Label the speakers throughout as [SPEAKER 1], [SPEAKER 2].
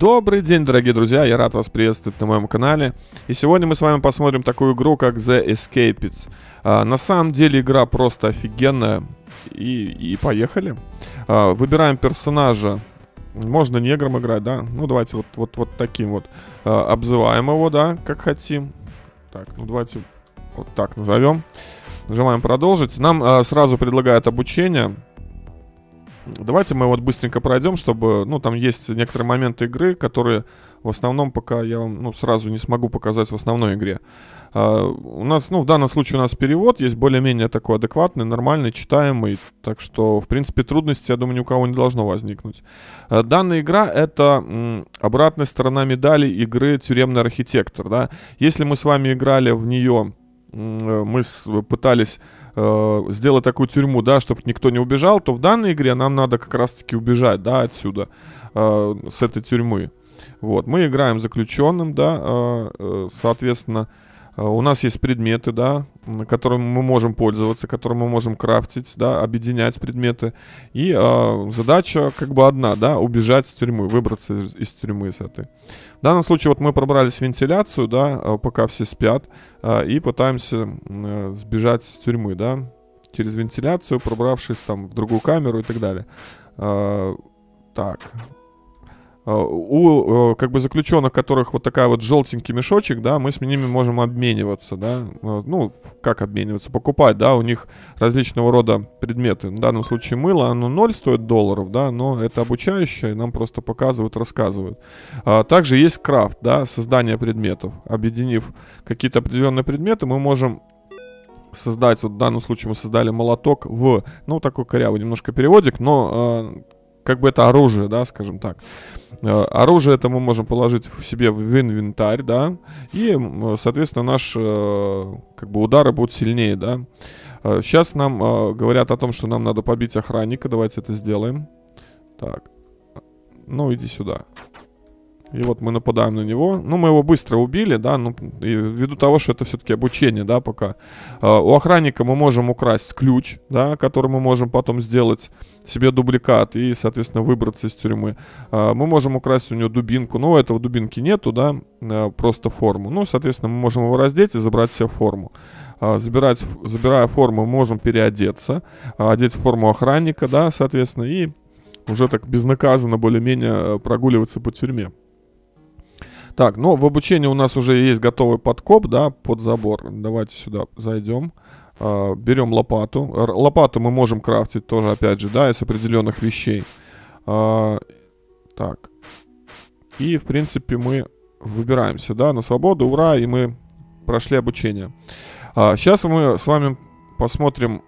[SPEAKER 1] Добрый день, дорогие друзья, я рад вас приветствовать на моем канале. И сегодня мы с вами посмотрим такую игру, как The Escapists. А, на самом деле игра просто офигенная. И, и поехали. А, выбираем персонажа. Можно негром играть, да? Ну, давайте вот, вот, вот таким вот. А, обзываем его, да, как хотим. Так, ну давайте вот так назовем. Нажимаем продолжить. Нам а, сразу предлагают обучение. Давайте мы вот быстренько пройдем, чтобы, ну, там есть некоторые моменты игры, которые в основном пока я вам, ну, сразу не смогу показать в основной игре. Uh, у нас, ну, в данном случае у нас перевод есть более-менее такой адекватный, нормальный, читаемый, так что, в принципе, трудностей, я думаю, ни у кого не должно возникнуть. Uh, данная игра — это м, обратная сторона медали игры «Тюремный архитектор», да. Если мы с вами играли в нее, мы с, пытались э, сделать такую тюрьму, да, чтобы никто не убежал, то в данной игре нам надо как раз-таки убежать, да, отсюда, э, с этой тюрьмы. Вот, мы играем заключенным, да, э, э, соответственно, э, у нас есть предметы, да, которыми мы можем пользоваться, которыми мы можем крафтить, да, объединять предметы. И э, задача как бы одна, да, убежать с тюрьмы, выбраться из, из тюрьмы с этой. В данном случае вот мы пробрались в вентиляцию, да, э, пока все спят, э, и пытаемся э, сбежать с тюрьмы, да, через вентиляцию, пробравшись там в другую камеру и так далее. Э, так, Э, у э, как бы заключенных, которых вот такая вот желтенький мешочек, да, мы с ними можем обмениваться, да, э, ну, как обмениваться, покупать, да, у них различного рода предметы. В данном случае мыло, оно 0 стоит долларов, да, но это обучающее, нам просто показывают, рассказывают. А, также есть крафт, да, создание предметов. Объединив какие-то определенные предметы, мы можем создать, вот в данном случае мы создали молоток в, ну, такой корявый немножко переводик, но как бы это оружие, да, скажем так. Э, оружие это мы можем положить в себе в инвентарь, да, и, соответственно, наш, э, как бы, удары будут сильнее, да. Сейчас э, нам говорят о том, что нам надо побить охранника, давайте это сделаем. Так, ну иди сюда. И вот мы нападаем на него. Ну, мы его быстро убили, да, ну, и ввиду того, что это все-таки обучение, да, пока. Uh, у охранника мы можем украсть ключ, да, который мы можем потом сделать себе дубликат и, соответственно, выбраться из тюрьмы. Uh, мы можем украсть у него дубинку, но у этого дубинки нету, да, uh, просто форму. Ну, соответственно, мы можем его раздеть и забрать себе форму. Забирать, забирая форму, можем переодеться, одеть форму охранника, да, соответственно, и уже так безнаказанно более-менее прогуливаться по тюрьме. Так, ну в обучении у нас уже есть готовый подкоп, да, под забор. Давайте сюда зайдем. Uh, берем лопату. Р лопату мы можем крафтить тоже, опять же, да, из определенных вещей. Uh, так. И, в принципе, мы выбираемся, да, на свободу, ура, и мы прошли обучение. Uh, сейчас мы с вами посмотрим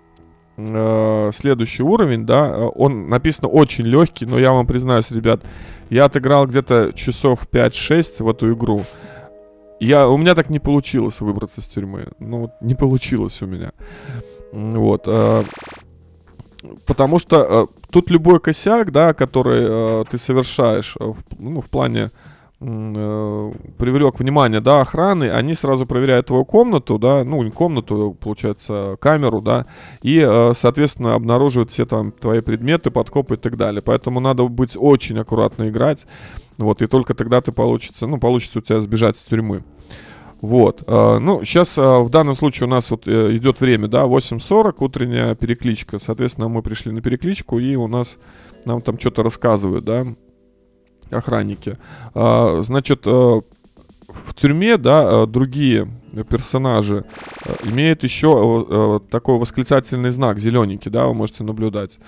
[SPEAKER 1] э, следующий уровень, да, он написано очень легкий, но я вам признаюсь, ребят, я отыграл где-то часов 5-6 в эту игру. Я, у меня так не получилось выбраться с тюрьмы. Ну, не получилось у меня. Вот. Э, потому что э, тут любой косяк, да, который э, ты совершаешь э, в, ну, в плане э, привлек внимание, да, охраны, они сразу проверяют твою комнату, да, ну, не комнату, получается, камеру, да, и, э, соответственно, обнаруживают все там твои предметы, подкопы и так далее. Поэтому надо быть очень аккуратно играть, вот, и только тогда ты получится, ну, получится у тебя сбежать с тюрьмы. Вот, э, ну, сейчас э, в данном случае у нас вот э, идет время, да, 8.40, утренняя перекличка, соответственно, мы пришли на перекличку, и у нас, нам там что-то рассказывают, да, охранники. А, значит, э, в тюрьме, да, э, другие персонажи э, имеют еще такой восклицательный знак, зелененький, да, вы можете наблюдать.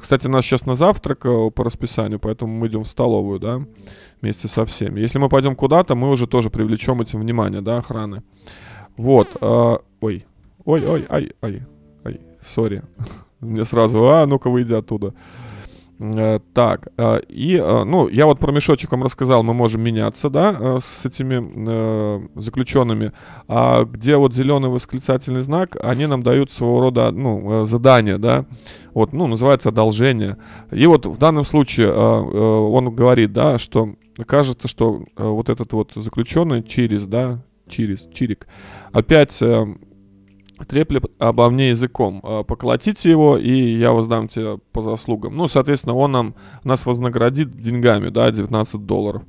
[SPEAKER 1] Кстати, нас сейчас на завтрак по расписанию, поэтому мы идем в столовую, да, вместе со всеми. Если мы пойдем куда-то, мы уже тоже привлечем этим внимание, да, охраны. Вот, ой, ой, ой, ай, ай, ай, сори. Мне сразу, а, ну-ка выйди оттуда. Так, э, и, э, ну, я вот про мешочек вам рассказал, мы можем меняться, да, с этими заключенными. А где вот зеленый восклицательный знак, они нам дают своего рода, ну, задание, да, вот, ну, называется одолжение. И вот в данном случае он говорит, да, что кажется, что вот этот вот заключенный через, да, через, чирик, опять треплет обо мне языком. Э, поколотите его, и я воздам тебе по заслугам. Ну, соответственно, он нам, нас вознаградит деньгами, да, 19 долларов.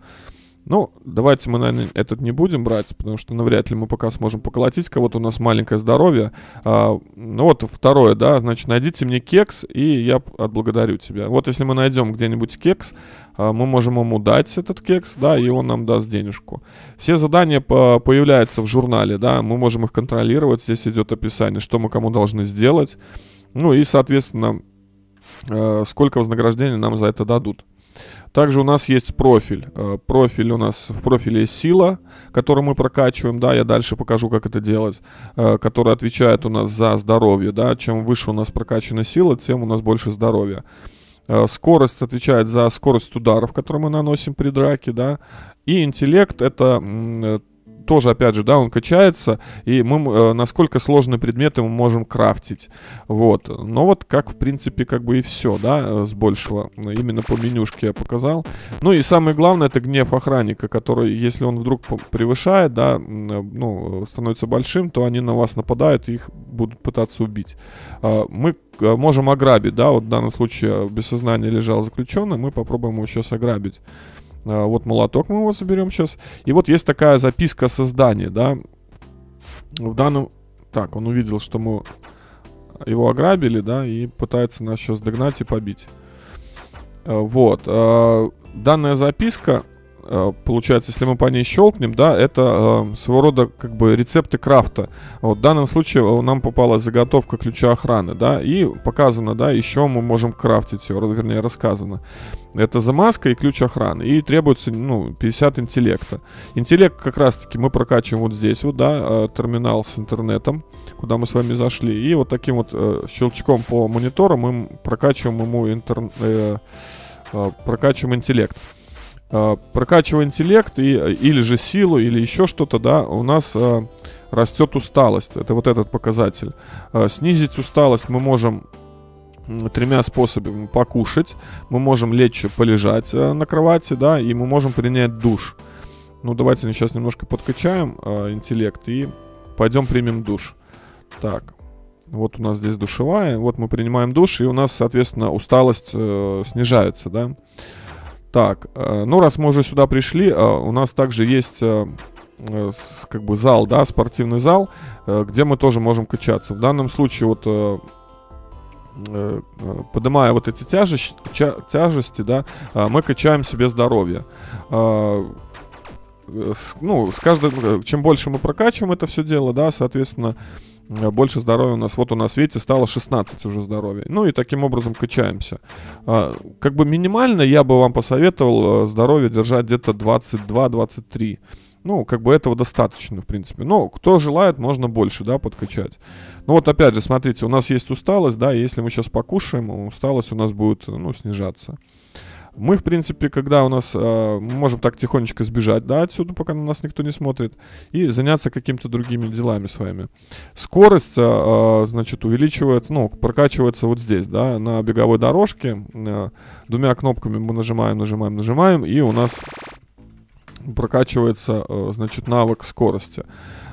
[SPEAKER 1] Ну, давайте мы, наверное, этот не будем брать, потому что навряд ли мы пока сможем поколотить кого-то, у нас маленькое здоровье. А, ну вот второе, да, значит, найдите мне кекс, и я отблагодарю тебя. Вот если мы найдем где-нибудь кекс, а, мы можем ему дать этот кекс, да, и он нам даст денежку. Все задания по появляются в журнале, да, мы можем их контролировать, здесь идет описание, что мы кому должны сделать. Ну и, соответственно, э, сколько вознаграждения нам за это дадут. Также у нас есть профиль. Э, профиль у нас в профиле сила, который мы прокачиваем, да, я дальше покажу, как это делать, э, который отвечает у нас за здоровье, да, чем выше у нас прокачана сила, тем у нас больше здоровья. Э, скорость отвечает за скорость ударов, которые мы наносим при драке, да, и интеллект это тоже, опять же, да, он качается, и мы, э, насколько сложные предметы мы можем крафтить, вот. Но вот как, в принципе, как бы и все, да, э, с большего, именно по менюшке я показал. Ну и самое главное, это гнев охранника, который, если он вдруг превышает, да, э, ну, становится большим, то они на вас нападают и их будут пытаться убить. А, мы можем ограбить, да, вот в данном случае без сознания лежал заключенный, мы попробуем его сейчас ограбить. А, вот молоток мы его соберем сейчас. И вот есть такая записка создания, да. В данном... Так, он увидел, что мы его ограбили, да, и пытается нас сейчас догнать и побить. А, вот. А, данная записка Э, получается, если мы по ней щелкнем, да, это э, своего рода как бы рецепты крафта. Вот в данном случае э, нам попалась заготовка ключа охраны, да, и показано, да, еще мы можем крафтить ее, вернее, рассказано. Это замазка и ключ охраны. И требуется, ну, 50 интеллекта. Интеллект как раз-таки мы прокачиваем вот здесь вот, да, э, терминал с интернетом, куда мы с вами зашли. И вот таким вот э, щелчком по монитору мы прокачиваем ему интер... э, э, прокачиваем интеллект. Э, прокачивая интеллект и, или же силу, или еще что-то, да, у нас э, растет усталость. Это вот этот показатель. Э, снизить усталость мы можем тремя способами. Покушать, мы можем лечь, полежать э, на кровати, да, и мы можем принять душ. Ну, давайте сейчас немножко подкачаем э, интеллект и пойдем примем душ. Так, вот у нас здесь душевая, вот мы принимаем душ, и у нас, соответственно, усталость э, снижается, да. Так, э, ну раз мы уже сюда пришли, э, у нас также есть э, как бы зал, да, спортивный зал, где мы тоже можем качаться. В данном случае вот поднимая вот эти тяжести, тяжести, да, мы качаем себе здоровье. Ну, с каждым, чем больше мы прокачиваем это все дело, да, соответственно, больше здоровья у нас. Вот у нас, видите, стало 16 уже здоровья. Ну и таким образом качаемся. А, как бы минимально я бы вам посоветовал э, здоровье держать где-то 22-23. Ну, как бы этого достаточно, в принципе. Но кто желает, можно больше, да, подкачать. Ну вот опять же, смотрите, у нас есть усталость, да, и если мы сейчас покушаем, усталость у нас будет, ну, снижаться. Мы, в принципе, когда у нас, э, можем так тихонечко сбежать, да, отсюда, пока на нас никто не смотрит, и заняться какими-то другими делами с вами. Скорость, э, значит, увеличивается, ну, прокачивается вот здесь, да, на беговой дорожке. Э, двумя кнопками мы нажимаем, нажимаем, нажимаем, и у нас прокачивается, э, значит, навык скорости.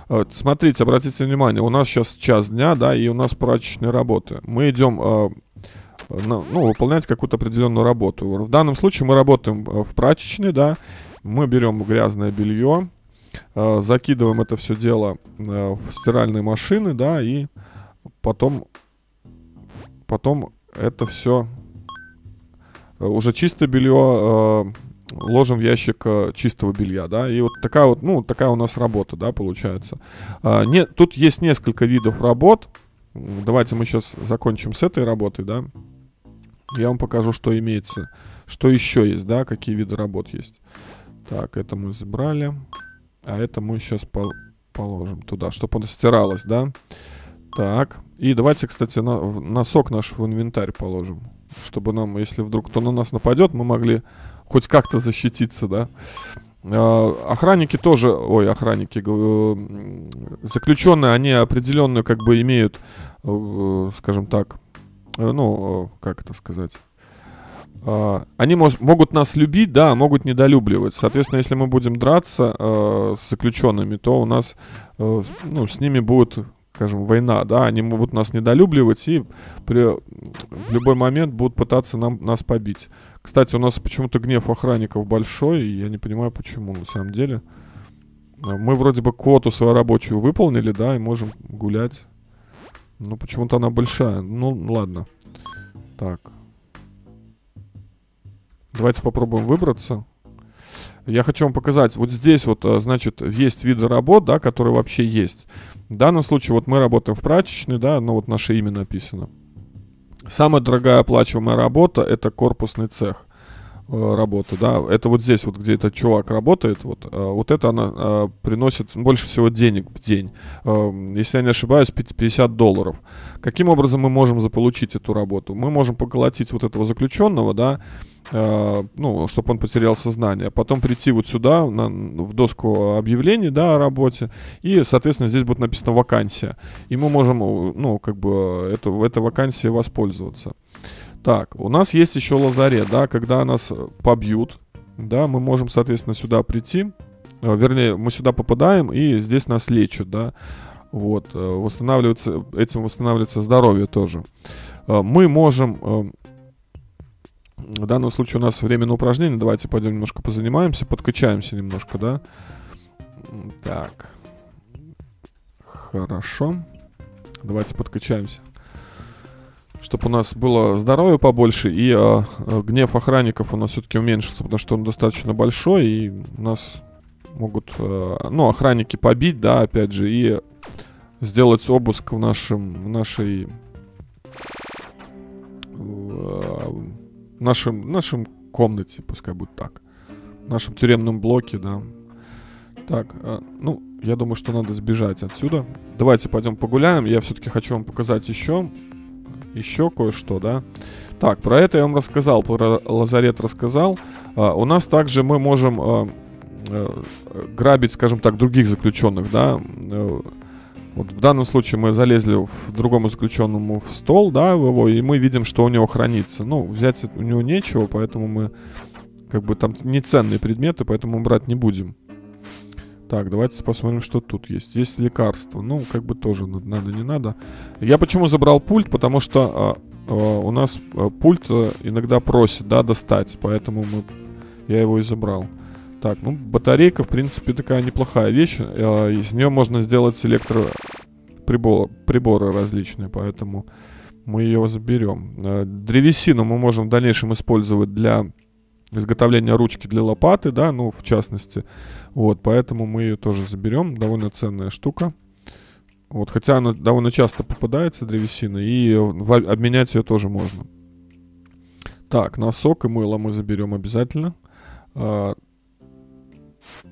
[SPEAKER 1] Э, смотрите, обратите внимание, у нас сейчас час дня, да, и у нас прачечная работа. Мы идем э, ну, выполнять какую-то определенную работу. В данном случае мы работаем э, в прачечной, да, мы берем грязное белье, э, закидываем это все дело э, в стиральные машины, да, и потом, потом это все уже чистое белье ложим в ящик чистого белья, да, и вот такая вот, ну, такая у нас работа, да, получается. не, тут есть несколько видов работ, давайте мы сейчас закончим с этой работой, да, я вам покажу, что имеется. Что еще есть, да, какие виды работ есть. Так, это мы забрали. А это мы сейчас пол положим туда, чтобы оно стиралось, да. Так, и давайте, кстати, на носок наш в инвентарь положим. Чтобы нам, если вдруг кто на нас нападет, мы могли хоть как-то защититься, да. А, охранники тоже, ой, охранники, заключенные, они определенную, как бы, имеют, э, скажем так, ну, э, как это сказать, Uh, они могут нас любить, да, могут недолюбливать. Соответственно, если мы будем драться uh, с заключенными, то у нас, uh, ну, с ними будет скажем, война, да, они могут нас недолюбливать и при, в любой момент будут пытаться нам, нас побить. Кстати, у нас почему-то гнев охранников большой, и я не понимаю, почему на самом деле. А, мы вроде бы квоту свою рабочую выполнили, да, и можем гулять. Но почему-то она большая. Ну, ладно. Так. Давайте попробуем выбраться. Я хочу вам показать, вот здесь вот, э, значит, есть виды работ, да, которые вообще есть. В данном случае вот мы работаем в прачечной, да, ну вот наше имя написано. Самая дорогая оплачиваемая работа это корпусный цех э, работы, да, это вот здесь вот, где этот чувак работает, вот, э, вот это она э, приносит больше всего денег в день, э, если я не ошибаюсь, 50 долларов. Каким образом мы можем заполучить эту работу? Мы можем поколотить вот этого заключенного, да, ну, чтобы он потерял сознание. Потом прийти вот сюда, на, в доску объявлений, да, о работе, и, соответственно, здесь будет написано вакансия. И мы можем, ну, как бы, эту, этой вакансией воспользоваться. Так, у нас есть еще лазарет, да, когда нас побьют, да, мы можем, соответственно, сюда прийти, э, вернее, мы сюда попадаем, и здесь нас лечат, да, вот, э, восстанавливается, этим восстанавливается здоровье тоже. Мы можем в данном случае у нас время на упражнение. Давайте пойдем немножко позанимаемся, подкачаемся немножко, да? Так. Хорошо. Давайте подкачаемся. Чтобы у нас было здоровье побольше и э, гнев охранников у нас все-таки уменьшится, потому что он достаточно большой и нас могут, э, ну, охранники побить, да, опять же, и сделать обыск в нашем, в нашей в нашем, нашем комнате, пускай будет так. В нашем тюремном блоке, да. Так, э, ну, я думаю, что надо сбежать отсюда. Давайте пойдем погуляем. Я все-таки хочу вам показать еще, еще кое-что, да. Так, про это я вам рассказал, про лазарет рассказал. А, у нас также мы можем а, а, грабить, скажем так, других заключенных, да. Вот в данном случае мы залезли в другому заключенному в стол, да, его, и мы видим, что у него хранится. Ну, взять у него нечего, поэтому мы как бы там не ценные предметы, поэтому брать не будем. Так, давайте посмотрим, что тут есть. Здесь лекарство. Ну, как бы тоже надо, не надо. Я почему забрал пульт? Потому что а, а, у нас а, пульт а, иногда просит, да, достать. Поэтому мы, я его и забрал. Так, ну, батарейка, в принципе, такая неплохая вещь. Э, из нее можно сделать электроприборы приборы различные, поэтому мы ее заберем. Э, древесину мы можем в дальнейшем использовать для изготовления ручки для лопаты, да, ну, в частности. Вот, поэтому мы ее тоже заберем. Довольно ценная штука. Вот, хотя она довольно часто попадается, древесина, и обменять ее тоже можно. Так, носок и мыло мы заберем обязательно. А,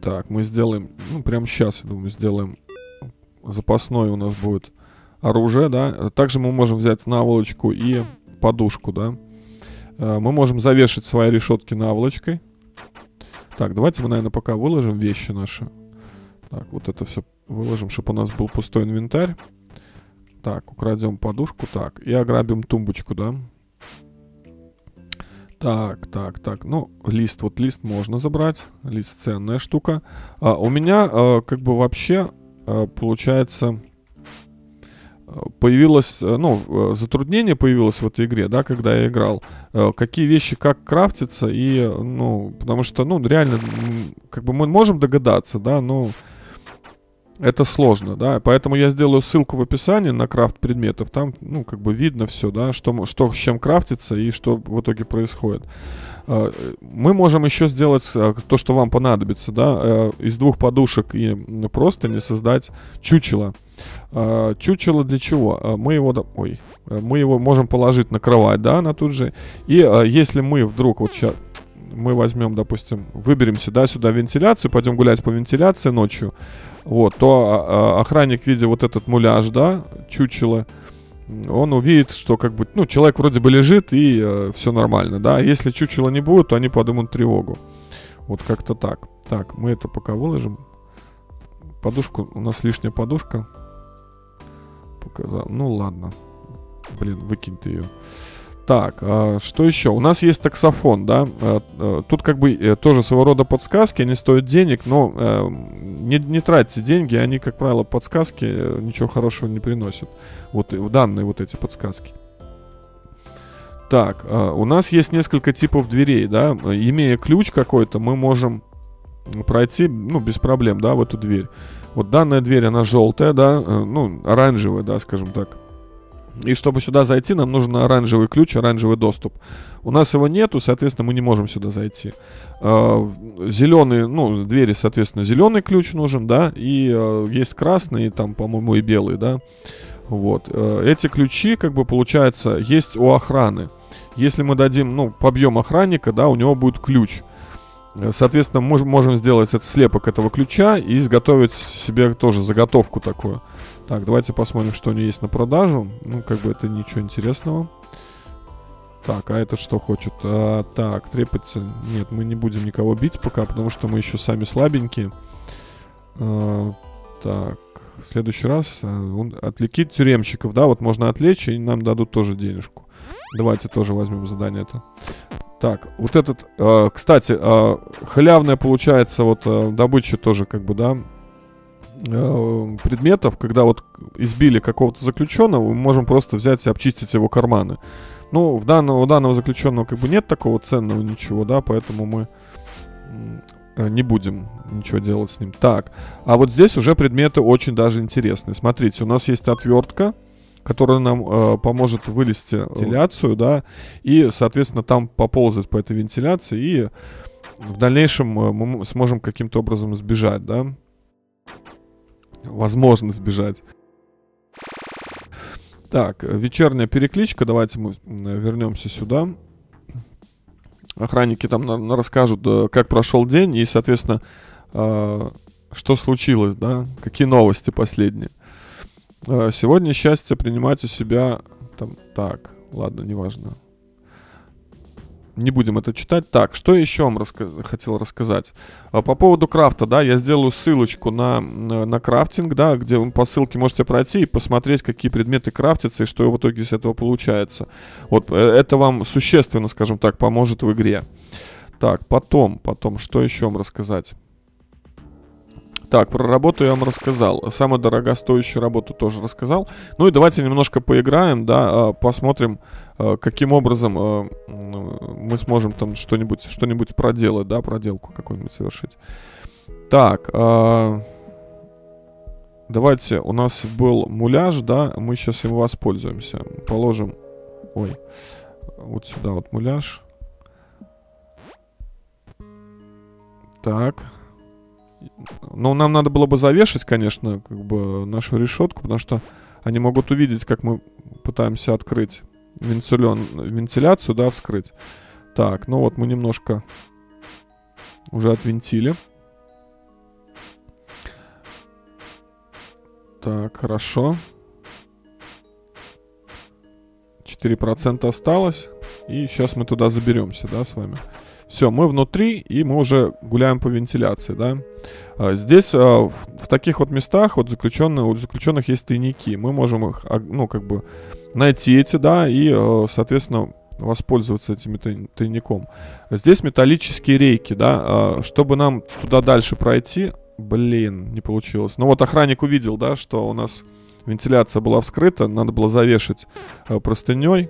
[SPEAKER 1] так, мы сделаем, ну, прямо сейчас, я думаю, сделаем запасной у нас будет оружие, да. Также мы можем взять наволочку и подушку, да. Э, мы можем завешать свои решетки наволочкой. Так, давайте мы, наверное, пока выложим вещи наши. Так, вот это все выложим, чтобы у нас был пустой инвентарь. Так, украдем подушку, так, и ограбим тумбочку, да. Так, так, так. Ну, лист, вот лист можно забрать. Лист ценная штука. А, у меня а, как бы вообще а, получается появилось, ну, затруднение появилось в этой игре, да, когда я играл. Какие вещи как крафтятся и, ну, потому что, ну, реально, как бы мы можем догадаться, да, но это сложно, да, поэтому я сделаю ссылку в описании на крафт предметов, там, ну, как бы видно все, да, что, что с чем крафтится и что в итоге происходит. Мы можем еще сделать то, что вам понадобится, да, э, из двух подушек и просто не создать чучело. А, чучело для чего? Мы его, ой, мы его можем положить на кровать, да, на тут же, и если мы вдруг вот сейчас мы возьмем, допустим, выберемся, да, сюда вентиляцию, пойдем гулять по вентиляции ночью, вот, то а, а, охранник, видя вот этот муляж, да, чучело, он увидит, что как бы, ну, человек вроде бы лежит и э, все нормально, да. Если чучела не будет, то они подымут тревогу. Вот как-то так. Так, мы это пока выложим. Подушку, у нас лишняя подушка. Показал. Ну ладно. Блин, выкинь ты ее. Так, а, что еще? У нас есть таксофон, да. А, а, тут как бы э, тоже своего рода подсказки, они стоят денег, но э, не, не тратьте деньги, они, как правило, подсказки э, ничего хорошего не приносят. Вот данные вот эти подсказки. Так, у нас есть несколько типов дверей, да. Имея ключ какой-то, мы можем пройти, ну, без проблем, да, в эту дверь. Вот данная дверь, она желтая, да, ну, оранжевая, да, скажем так. И чтобы сюда зайти, нам нужен оранжевый ключ, оранжевый доступ. У нас его нету, соответственно, мы не можем сюда зайти. А, зеленый, ну, двери, соответственно, зеленый ключ нужен, да, и а, есть красный, там, по-моему, и белый, да. Вот. Э, эти ключи, как бы, получается, есть у охраны. Если мы дадим, ну, побьем охранника, да, у него будет ключ. Э, соответственно, мы можем сделать этот слепок этого ключа и изготовить себе тоже заготовку такую. Так, давайте посмотрим, что у нее есть на продажу. Ну, как бы это ничего интересного. Так, а этот что хочет? А, так, трепаться. Нет, мы не будем никого бить пока, потому что мы еще сами слабенькие. А, так, в следующий раз а, он отвлекит тюремщиков. Да, вот можно отвлечь, и нам дадут тоже денежку. Давайте тоже возьмем задание это. Так, вот этот, э, кстати, э, халявная получается вот э, добыча тоже как бы, да, Э, предметов, когда вот избили какого-то заключенного, мы можем просто взять и обчистить его карманы. Ну, в данного, у данного заключенного как бы нет такого ценного ничего, да, поэтому мы э, не будем ничего делать с ним. Так, а вот здесь уже предметы очень даже интересные. Смотрите, у нас есть отвертка, которая нам э, поможет вылезти вентиляцию, да, и, соответственно, там поползать по этой вентиляции, и в дальнейшем э, мы сможем каким-то образом сбежать, да возможно сбежать. Так, вечерняя перекличка. Давайте мы вернемся сюда. Охранники там на, на расскажут, как прошел день и, соответственно, э, что случилось, да, какие новости последние. Э, сегодня счастье принимать у себя там, так, ладно, неважно не будем это читать. Так, что еще вам раска- хотел рассказать? А, по поводу крафта, да, я сделаю ссылочку на, на, на крафтинг, да, где вы по ссылке можете пройти и посмотреть, какие предметы крафтятся и что в итоге из этого получается. Вот э, это вам существенно, скажем так, поможет в игре. Так, потом, потом, что еще вам рассказать? Так, про работу я вам рассказал. Самую дорогостоящую работу тоже рассказал. Ну и давайте немножко поиграем, да, а, посмотрим, а, каким образом а, мы сможем там что-нибудь что-нибудь проделать, да, проделку какую-нибудь совершить. Так, давайте, у нас был муляж, да, мы сейчас им воспользуемся. Положим, ой, вот сюда вот муляж. Так, ну, нам надо было бы завешать, конечно, как бы нашу решетку, потому что они могут увидеть, как мы пытаемся открыть вентилен, вентиляцию, да, вскрыть. Так, ну вот мы немножко уже отвинтили. Так, хорошо. 4% осталось. И сейчас мы туда заберемся, да, с вами. Все, мы внутри, и мы уже гуляем по вентиляции, да. А, здесь а, в, в таких вот местах вот заключенные, у заключенных есть тайники. Мы можем их, а, ну, как бы найти эти, да, и, соответственно, воспользоваться этим тайником. Здесь металлические рейки, да, чтобы нам туда дальше пройти, блин, не получилось. Ну вот охранник увидел, да, что у нас вентиляция была вскрыта, надо было завешать простыней,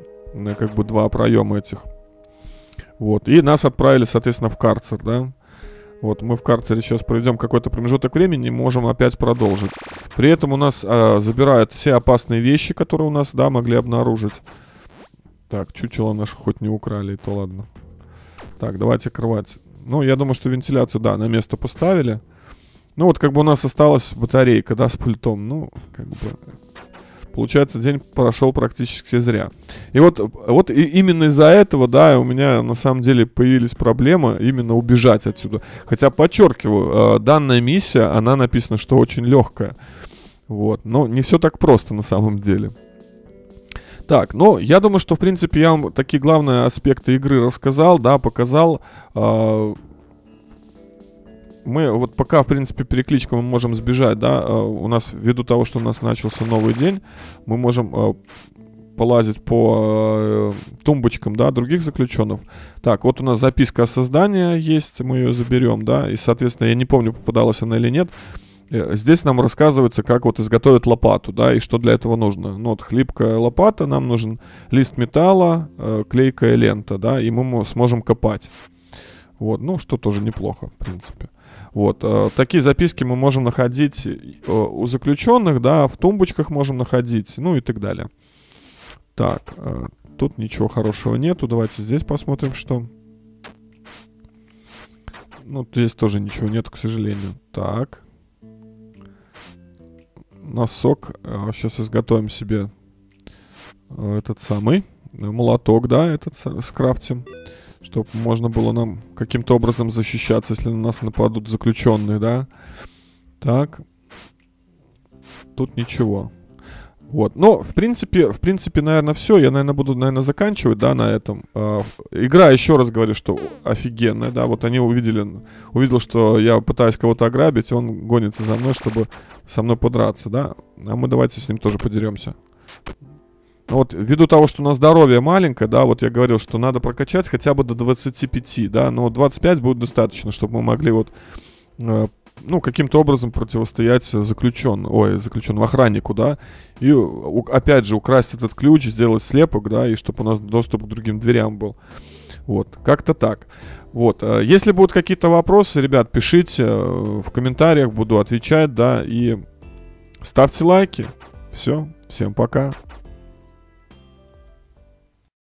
[SPEAKER 1] как бы два проема этих вот. И нас отправили, соответственно, в карцер, да. Вот, мы в карцере сейчас проведем какой-то промежуток времени можем опять продолжить. При этом у нас а, забирают все опасные вещи, которые у нас, да, могли обнаружить. Так, чучело наше хоть не украли, то ладно. Так, давайте кровать. Ну, я думаю, что вентиляцию, да, на место поставили. Ну, вот как бы у нас осталась батарейка, да, с пультом. Ну, как бы Получается, день прошел практически зря. И вот, вот и именно из-за этого, да, у меня на самом деле появились проблемы именно убежать отсюда. Хотя, подчеркиваю, э, данная миссия, она написана, что очень легкая. Вот, но не все так просто на самом деле. Так, ну, я думаю, что, в принципе, я вам такие главные аспекты игры рассказал, да, показал. Э, мы вот пока, в принципе, перекличка мы можем сбежать, да, а, у нас, ввиду того, что у нас начался новый день, мы можем а, полазить по э, тумбочкам, да, других заключенных. Так, вот у нас записка о создании есть, мы ее заберем, да, и, соответственно, я не помню, попадалась она или нет. Э, здесь нам рассказывается, как вот изготовить лопату, да, и что для этого нужно. Ну, вот хлипкая лопата, нам нужен лист металла, э, клейкая лента, да, и мы сможем копать. Вот, ну, что тоже неплохо, в принципе. Вот, э, такие записки мы можем находить э, у заключенных, да, в тумбочках можем находить, ну и так далее. Так, э, тут ничего хорошего нету, давайте здесь посмотрим, что. Ну, здесь тоже ничего нету, к сожалению. Так носок. Сейчас изготовим себе этот самый молоток, да, этот скрафтим. Чтобы можно было нам каким-то образом защищаться, если на нас нападут заключенные, да. Так. Тут ничего. Вот. Но, в принципе, в принципе, наверное, все. Я, наверное, буду, наверное, заканчивать, да, на этом. Э, игра, еще раз говорю, что офигенная, да. Вот они увидели, увидел, что я пытаюсь кого-то ограбить, и он гонится за мной, чтобы со мной подраться, да. А мы давайте с ним тоже подеремся. Вот, ввиду того, что у нас здоровье маленькое, да, вот я говорил, что надо прокачать хотя бы до 25, да, но 25 будет достаточно, чтобы мы могли вот э, ну, каким-то образом противостоять заключенному, ой, заключенному охраннику, да, и, опять же, украсть этот ключ, сделать слепок, да, и чтобы у нас доступ к другим дверям был. Вот, как-то так. Вот, э, если будут какие-то вопросы, ребят, пишите э, в комментариях, буду отвечать, да, и ставьте лайки. Все, всем пока.